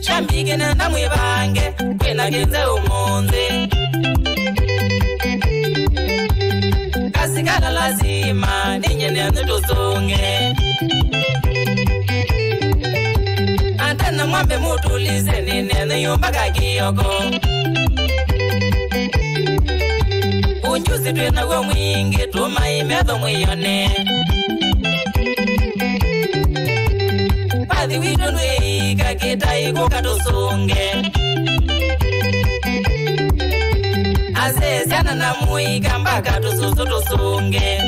shambikine ndamwivange kasikala lazima ninyenenzi tusunge antena mwambe mutulize ninenzi yumba kakiyoko unjuzi twinagwo mwingi tumaimetho mwiyone. Pathi witu nwika kitaiko katusunge asesana namuika mbakatosusotosunge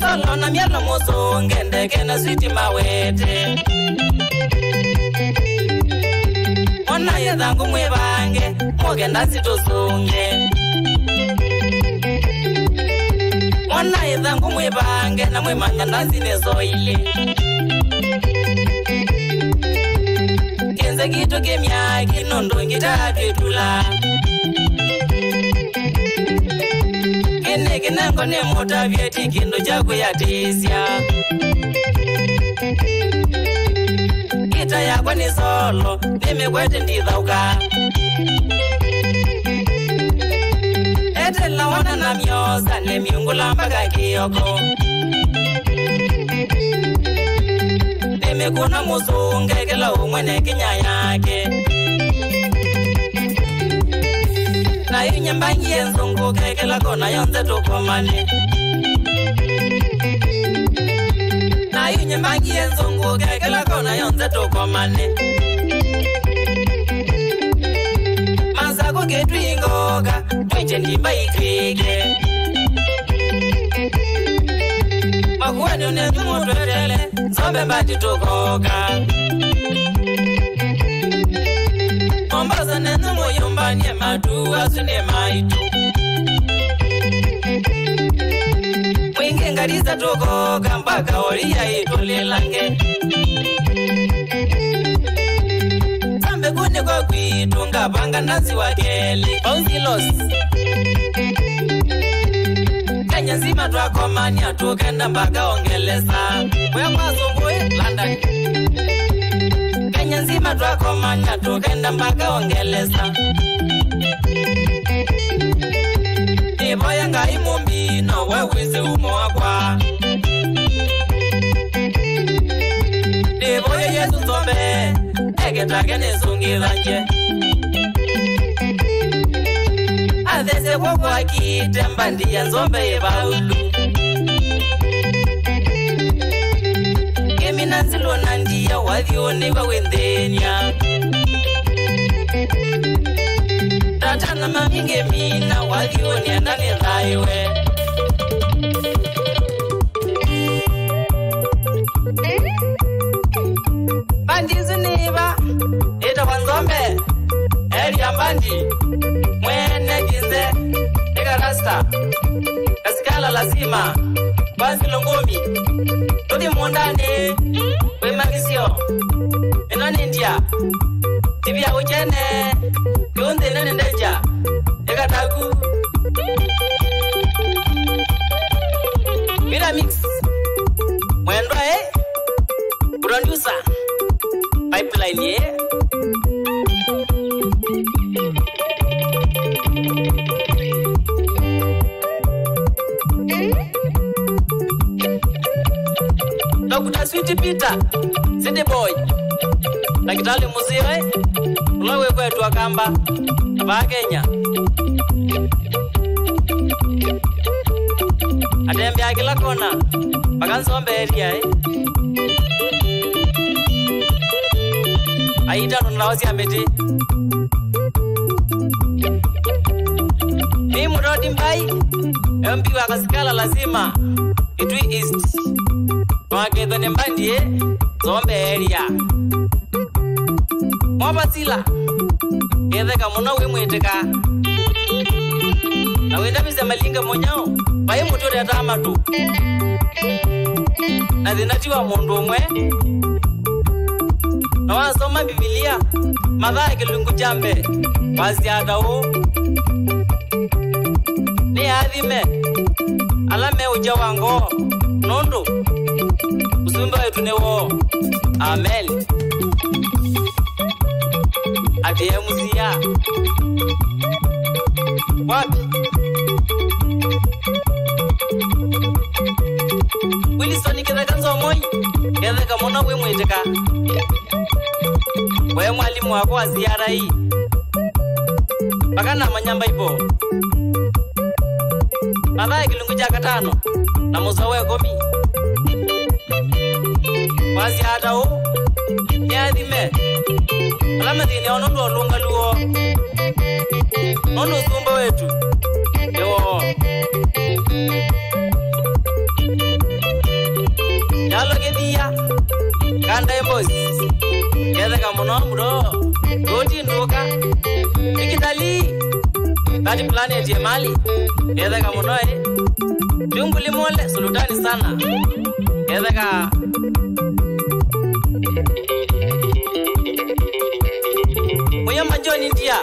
solona myalo musunge ndekena switi mawete. Monaye zangu mwevange moke ndasitosunge monaye zangu mwevange namwemanga ndasinezoile kenze kitu kimyaki nondongi tatwitula kene kinengo nimutavyeti kindu chakuyatisya ita yakwa ni solo nimikwete ndithauka etela wona na myosa nimiungula mpaka kiyoko nimikuna musunge kila umwe nekinya yake nayo nyambangie nzunguke kila kona yonze tukomane. Nayo nyambangie nzunguke kila kona yonze tukomane. Masako ketwingoka twiche ndimba itwike makuweni nzambe batitukuka mombasa nenimuyumbanie maduwa zine maitu. Mwingi ngariza tukuka mpaka oliya itulilange nzambe kuniko kwitu ngapanga naziwakeli pauzilosi kenya nzima twakomania tukenda mpaka ongelesa. Wekwasumbui eh, london. Kenya nzima twakomania tukenda mpaka ongelesa. Ivoya ngai mumbino wewisi umo wakwa. Ivoya yesu nzombe eketake nisungithanje mathese kokwakiite mbandiya nzombe yevaulu kemina nzilona ndiya wavyonewa wendhenya tatana maminge mina wavyonia Bandi zuniba, ita kwa nzombe eliya mbandi. Mwene kinze ikarasta kasikala lazima. Basilongomi tuli mundani kwimakisyo inonindya tivya uchene. Kiunzine nindeja ikataku bila mix. Mwendwa e producer. Pipeline ye Dr. Sweet Peter, City Boy. Nakitali muzire, ulowe kwetu akamba ba Kenya. Atembea kila kona, mpaka Nsombe area eh. Aita tunawasi ameti. Mimi mrodi mbai, lazima Itui East nongezo nembandie zombeeria mwapasila muna muno mweteka. na windavise malinga munyao vai muti uretaa matu na wa mundu mwe. na wasoma bibilia mathaa kilungu kya mbee wasiata uu ni athime ala meujawangoo Nondo usumbe wetu ni woo amel atiyemusia wapi wilisoni ketheka nzomoi ketheka muno wi mwitika we mwalimu wako wa ziara hii. Mpaka namanya ipo. Mathaa kilungu cha katano na muzowe komi wasiata u niathime ala mathini ao nundu olunga luo. Nundu usumba wetu. Niwo yalo kithia kanda embosi ketheka muno mudo tutinduka ikitali kati planet ye mali. Ketheka muno e. Junguli mole sultani sana. Ketheka muya majoni ndia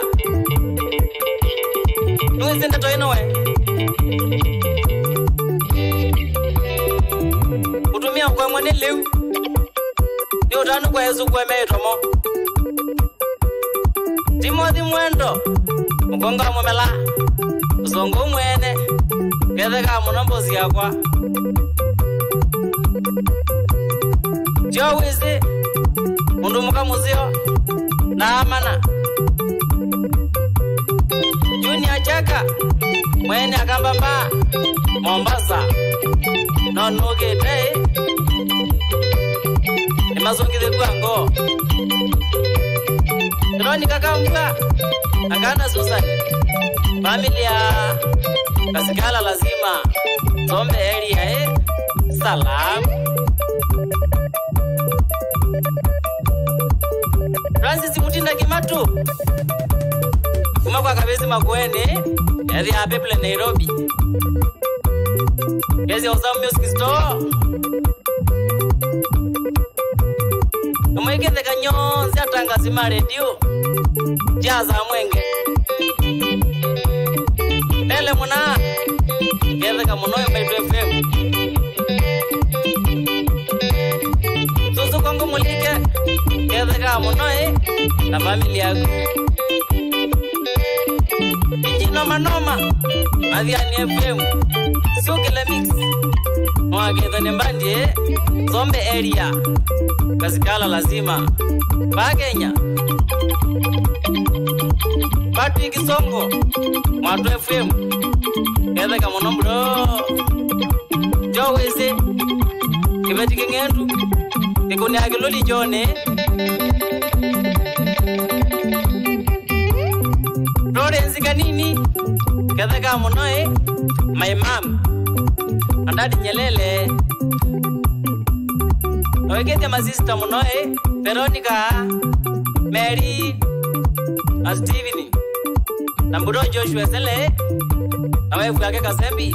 nuwisinde toinowe kutumia kwemwe ni liu ni utanu kwa yesu kwemeitomo timothi mwendo mukonga mumela mwene na Mwene Akababa, Mombasa, Nonokete, Emazongile Kwango, Veronica akana Agana Susan, Familia, Kasikala lazima, zombe area eh, Salam. Francis Mutinda Kimatu, Kumakwa Kabezi Makwene, There's your people in Nairobi. There's your some music store. Tumwekeze kanyonzi atangazima redio jaza mwenge tele muna gezeka munoyo maitu fm susu kongo mulike gezeka munoe na familia yako yaku injinomanoma mathiani fm sukile mix. Mwakethane mbandie eh? zombe area. Kasikala lazima. Bakenya batu ikisongo mwatu fm ketheka muno mbulo jowese kibeti king'endu. Ikuniakiloli jone Florence Kanini ketheka munoe my mom. Andadi nyelele. Nawekethia masista munoe Veronica Mary na Steven na mbudo Joshua Sele na wefu yake Kasembi